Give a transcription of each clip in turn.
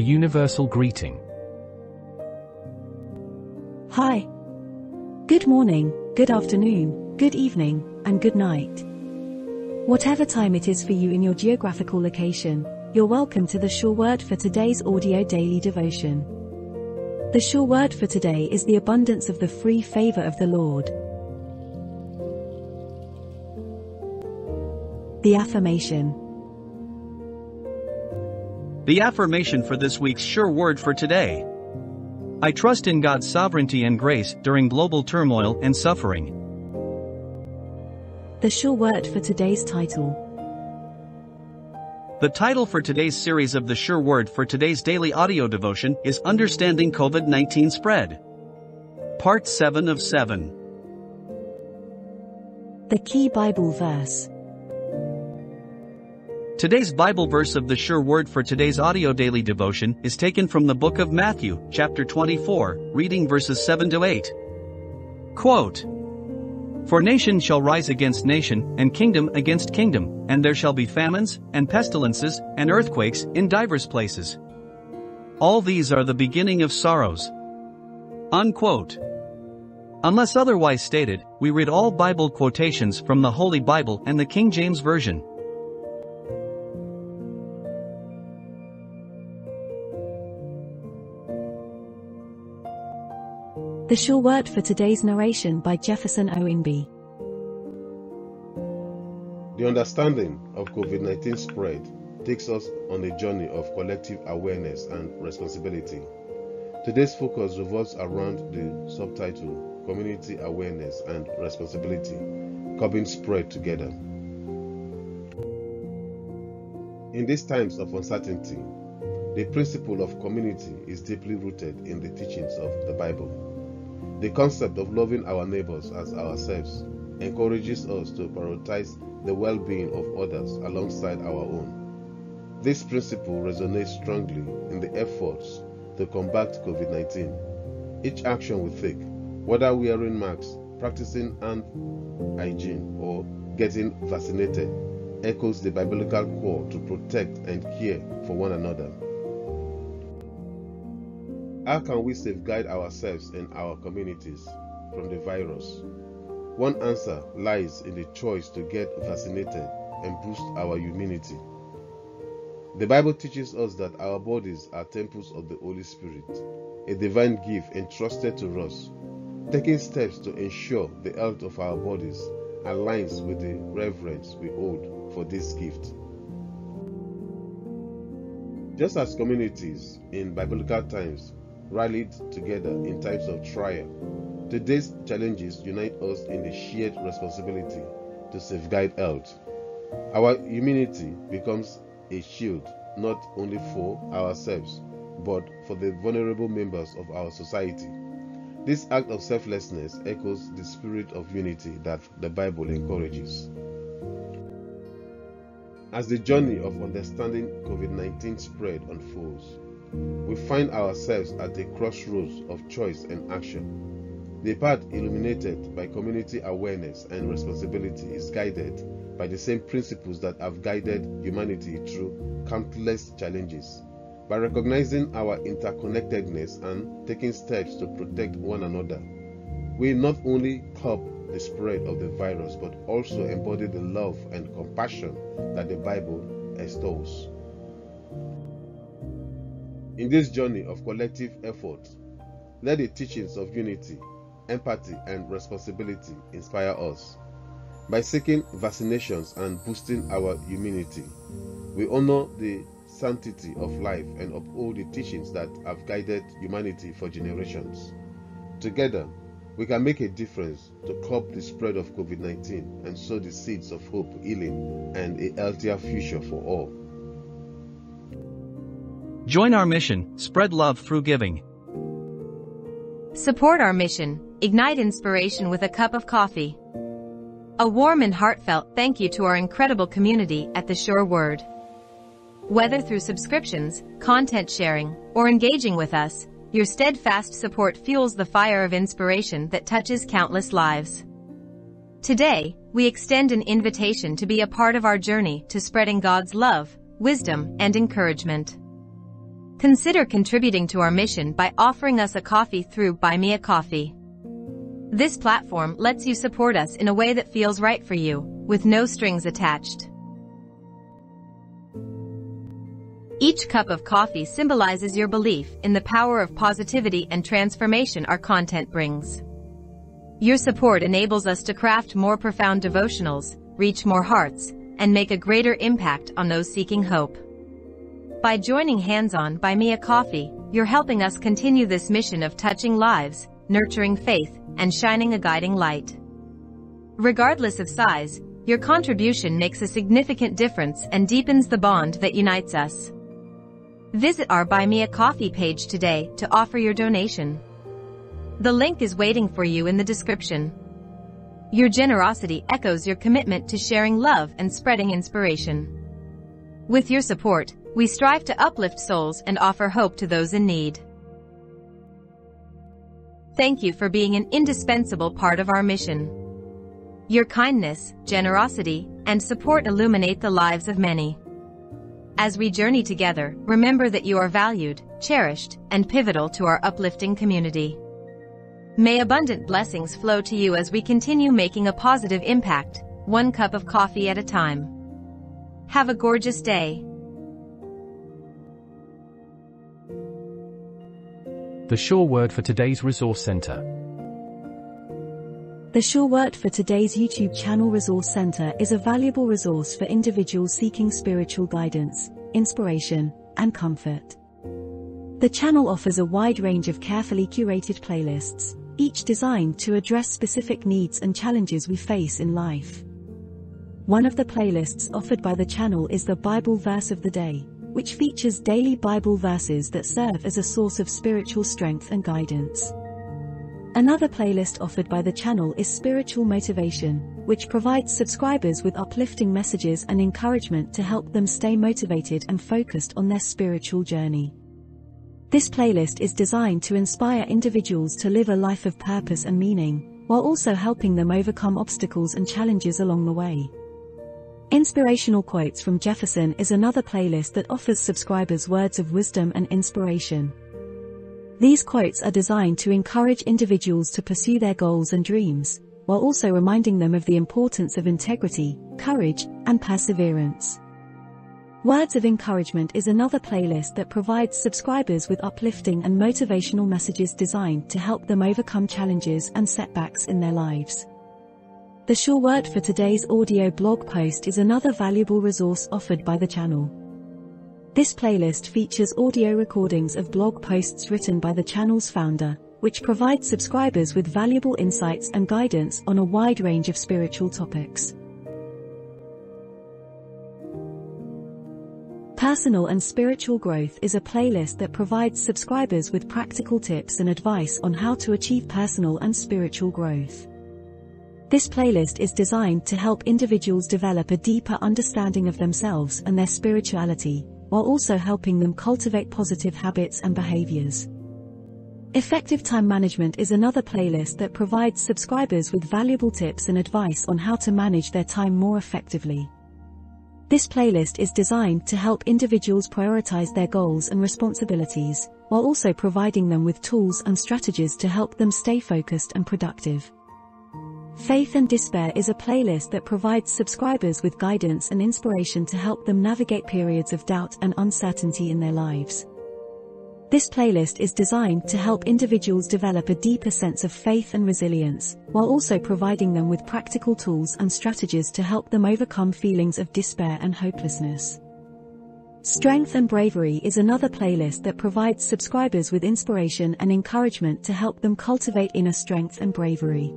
the universal greeting. Hi. Good morning, good afternoon, good evening, and good night. Whatever time it is for you in your geographical location, you're welcome to the Sure Word for today's audio daily devotion. The Sure Word for today is the abundance of the free favor of the Lord. The affirmation. The affirmation for this week's Sure Word for today. I trust in God's sovereignty and grace during global turmoil and suffering. The Sure Word for today's title. The title for today's series of the Sure Word for today's daily audio devotion is Understanding COVID 19 Spread. Part 7 of 7. The key Bible verse. Today's Bible verse of the Sure Word for today's audio daily devotion is taken from the book of Matthew, chapter 24, reading verses 7 to 8. Quote For nation shall rise against nation, and kingdom against kingdom, and there shall be famines, and pestilences, and earthquakes in divers places. All these are the beginning of sorrows. Unquote. Unless otherwise stated, we read all Bible quotations from the Holy Bible and the King James Version. The Sure Word for today's narration by Jefferson Owenby. The understanding of COVID 19 spread takes us on a journey of collective awareness and responsibility. Today's focus revolves around the subtitle Community Awareness and Responsibility Curbing Spread Together. In these times of uncertainty, the principle of community is deeply rooted in the teachings of the Bible. The concept of loving our neighbors as ourselves encourages us to prioritize the well being of others alongside our own. This principle resonates strongly in the efforts to combat COVID 19. Each action we take, whether wearing masks, practicing hand hygiene, or getting vaccinated, echoes the biblical call to protect and care for one another. How can we safeguard ourselves and our communities from the virus? One answer lies in the choice to get vaccinated and boost our immunity. The Bible teaches us that our bodies are temples of the Holy Spirit, a divine gift entrusted to us. Taking steps to ensure the health of our bodies aligns with the reverence we hold for this gift. Just as communities in biblical times rallied together in times of trial. Today's challenges unite us in the shared responsibility to safeguard health. Our immunity becomes a shield not only for ourselves but for the vulnerable members of our society. This act of selflessness echoes the spirit of unity that the Bible encourages. As the journey of understanding COVID 19 spread unfolds, we find ourselves at the crossroads of choice and action. The path illuminated by community awareness and responsibility is guided by the same principles that have guided humanity through countless challenges. By recognizing our interconnectedness and taking steps to protect one another, we not only curb the spread of the virus but also embody the love and compassion that the Bible extols. In this journey of collective effort, let the teachings of unity, empathy, and responsibility inspire us. By seeking vaccinations and boosting our immunity, we honor the sanctity of life and uphold the teachings that have guided humanity for generations. Together, we can make a difference to curb the spread of COVID 19 and sow the seeds of hope, healing, and a healthier future for all. Join our mission, spread love through giving. Support our mission, ignite inspiration with a cup of coffee. A warm and heartfelt thank you to our incredible community at the Sure Word. Whether through subscriptions, content sharing, or engaging with us, your steadfast support fuels the fire of inspiration that touches countless lives. Today, we extend an invitation to be a part of our journey to spreading God's love, wisdom, and encouragement. Consider contributing to our mission by offering us a coffee through Buy Me a Coffee. This platform lets you support us in a way that feels right for you, with no strings attached. Each cup of coffee symbolizes your belief in the power of positivity and transformation our content brings. Your support enables us to craft more profound devotionals, reach more hearts, and make a greater impact on those seeking hope. By joining hands on Buy Me a Coffee, you're helping us continue this mission of touching lives, nurturing faith, and shining a guiding light. Regardless of size, your contribution makes a significant difference and deepens the bond that unites us. Visit our Buy Me a Coffee page today to offer your donation. The link is waiting for you in the description. Your generosity echoes your commitment to sharing love and spreading inspiration. With your support, we strive to uplift souls and offer hope to those in need. Thank you for being an indispensable part of our mission. Your kindness, generosity, and support illuminate the lives of many. As we journey together, remember that you are valued, cherished, and pivotal to our uplifting community. May abundant blessings flow to you as we continue making a positive impact, one cup of coffee at a time. Have a gorgeous day. The sure word for today's resource center. The Sure Word for today's YouTube channel Resource Center is a valuable resource for individuals seeking spiritual guidance, inspiration, and comfort. The channel offers a wide range of carefully curated playlists, each designed to address specific needs and challenges we face in life. One of the playlists offered by the channel is the Bible Verse of the Day, which features daily Bible verses that serve as a source of spiritual strength and guidance. Another playlist offered by the channel is Spiritual Motivation, which provides subscribers with uplifting messages and encouragement to help them stay motivated and focused on their spiritual journey. This playlist is designed to inspire individuals to live a life of purpose and meaning, while also helping them overcome obstacles and challenges along the way. Inspirational Quotes from Jefferson is another playlist that offers subscribers words of wisdom and inspiration. These quotes are designed to encourage individuals to pursue their goals and dreams, while also reminding them of the importance of integrity, courage, and perseverance. Words of Encouragement is another playlist that provides subscribers with uplifting and motivational messages designed to help them overcome challenges and setbacks in their lives. The Sure Word for today's audio blog post is another valuable resource offered by the channel. This playlist features audio recordings of blog posts written by the channel's founder, which provides subscribers with valuable insights and guidance on a wide range of spiritual topics. Personal and Spiritual Growth is a playlist that provides subscribers with practical tips and advice on how to achieve personal and spiritual growth. This playlist is designed to help individuals develop a deeper understanding of themselves and their spirituality, while also helping them cultivate positive habits and behaviors. Effective Time Management is another playlist that provides subscribers with valuable tips and advice on how to manage their time more effectively. This playlist is designed to help individuals prioritize their goals and responsibilities, while also providing them with tools and strategies to help them stay focused and productive. Faith and Despair is a playlist that provides subscribers with guidance and inspiration to help them navigate periods of doubt and uncertainty in their lives. This playlist is designed to help individuals develop a deeper sense of faith and resilience, while also providing them with practical tools and strategies to help them overcome feelings of despair and hopelessness. Strength and Bravery is another playlist that provides subscribers with inspiration and encouragement to help them cultivate inner strength and bravery.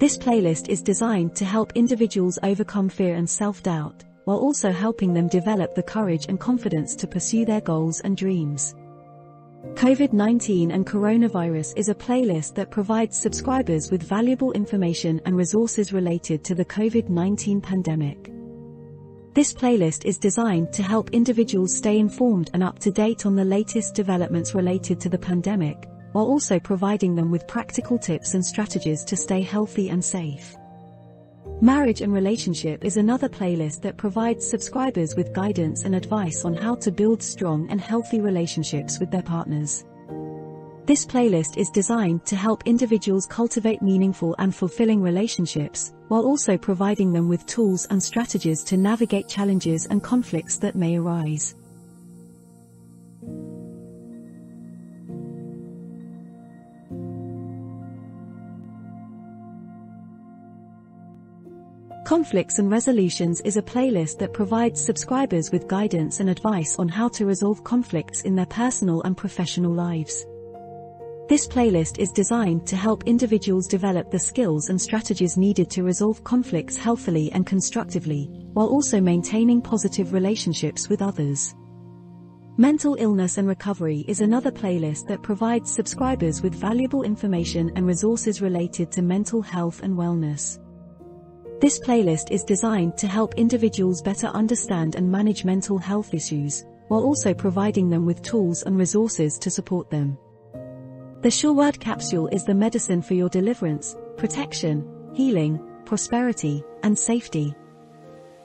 This playlist is designed to help individuals overcome fear and self-doubt, while also helping them develop the courage and confidence to pursue their goals and dreams. COVID-19 and Coronavirus is a playlist that provides subscribers with valuable information and resources related to the COVID-19 pandemic. This playlist is designed to help individuals stay informed and up to date on the latest developments related to the pandemic, while also providing them with practical tips and strategies to stay healthy and safe. Marriage and Relationship is another playlist that provides subscribers with guidance and advice on how to build strong and healthy relationships with their partners. This playlist is designed to help individuals cultivate meaningful and fulfilling relationships, while also providing them with tools and strategies to navigate challenges and conflicts that may arise. Conflicts and Resolutions is a playlist that provides subscribers with guidance and advice on how to resolve conflicts in their personal and professional lives. This playlist is designed to help individuals develop the skills and strategies needed to resolve conflicts healthily and constructively, while also maintaining positive relationships with others. Mental Illness and Recovery is another playlist that provides subscribers with valuable information and resources related to mental health and wellness. This playlist is designed to help individuals better understand and manage mental health issues, while also providing them with tools and resources to support them. The Sure Word capsule is the medicine for your deliverance, protection, healing, prosperity, and safety.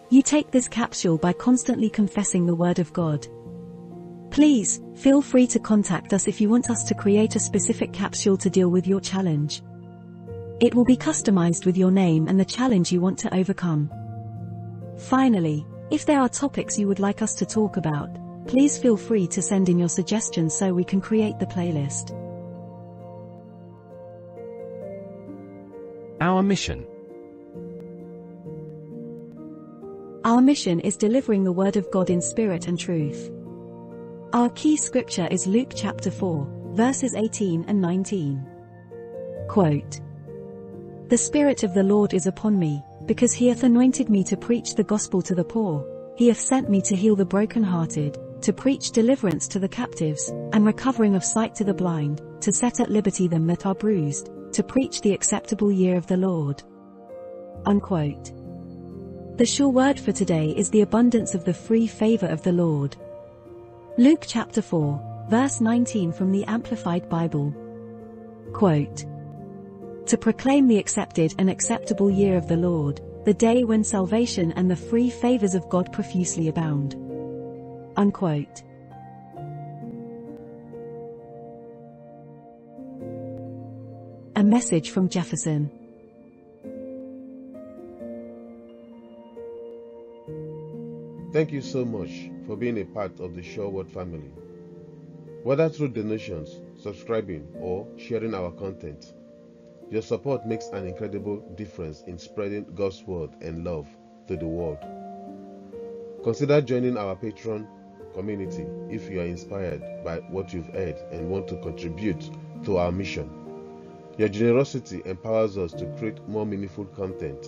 You take this capsule by constantly confessing the Word of God. Please, feel free to contact us if you want us to create a specific capsule to deal with your challenge. It will be customized with your name and the challenge you want to overcome. Finally, if there are topics you would like us to talk about, please feel free to send in your suggestions so we can create the playlist. Our mission. Our mission is delivering the Word of God in spirit and truth. Our key scripture is Luke chapter 4, verses 18 and 19. Quote, the Spirit of the Lord is upon me, because he hath anointed me to preach the gospel to the poor. He hath sent me to heal the brokenhearted, to preach deliverance to the captives, and recovering of sight to the blind, to set at liberty them that are bruised, to preach the acceptable year of the Lord. Unquote. The sure word for today is the abundance of the free favor of the Lord. Luke chapter 4, verse 19 from the Amplified Bible. Quote, to proclaim the accepted and acceptable year of the Lord, the day when salvation and the free favors of God profusely abound. Unquote. A message from Jefferson. Thank you so much for being a part of the Sure Word family. Whether through donations, subscribing, or sharing our content, your support makes an incredible difference in spreading God's word and love to the world. Consider joining our Patreon community if you are inspired by what you've heard and want to contribute to our mission. Your generosity empowers us to create more meaningful content,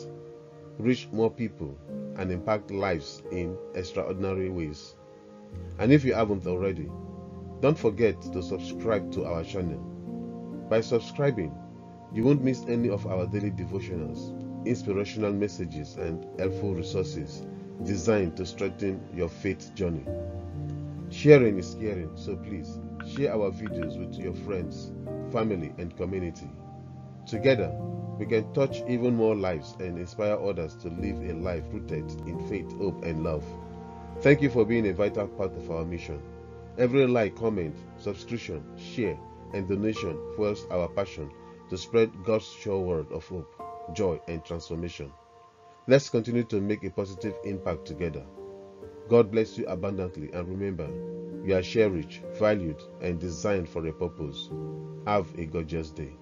reach more people, and impact lives in extraordinary ways. And if you haven't already, don't forget to subscribe to our channel. By subscribing, you won't miss any of our daily devotionals, inspirational messages, and helpful resources designed to strengthen your faith journey. Sharing is caring, so please share our videos with your friends, family, and community. Together, we can touch even more lives and inspire others to live a life rooted in faith, hope, and love. Thank you for being a vital part of our mission. Every like, comment, subscription, share, and donation fuels our passion to spread God's sure word of hope, joy, and transformation. Let's continue to make a positive impact together. God bless you abundantly and remember, you are cherished, valued, and designed for a purpose. Have a gorgeous day.